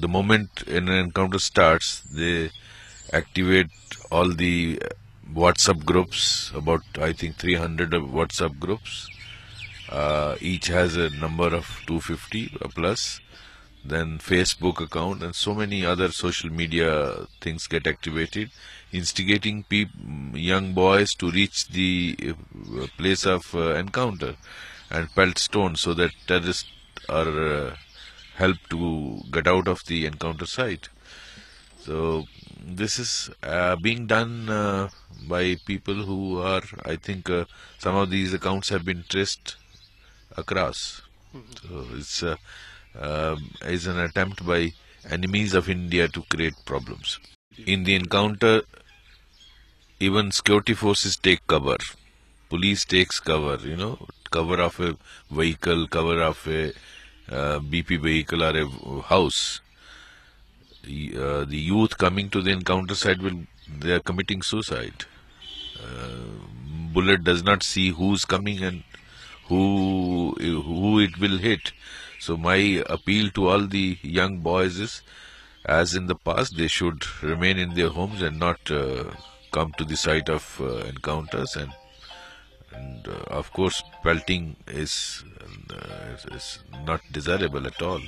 the moment an encounter starts, they activate all the WhatsApp groups, about I think 300 of WhatsApp groups. Uh, each has a number of 250 plus. Then Facebook account and so many other social media things get activated, instigating young boys to reach the uh, place of uh, encounter and pelt stones so that terrorists are helped to get out of the encounter site. So this is uh, being done uh, by people who are, I think, uh, some of these accounts have been traced across. So it's uh, um is an attempt by enemies of India to create problems. In the encounter, even security forces take cover. Police takes cover, you know, cover of a vehicle, cover of a uh, BP vehicle or a house. The, uh, the youth coming to the encounter site will they are committing suicide. Uh, bullet does not see who's coming and who who it will hit. So my appeal to all the young boys is, as in the past, they should remain in their homes and not uh, come to the site of uh, encounters. And and uh, of course, pelting is, uh, is is not desirable at all.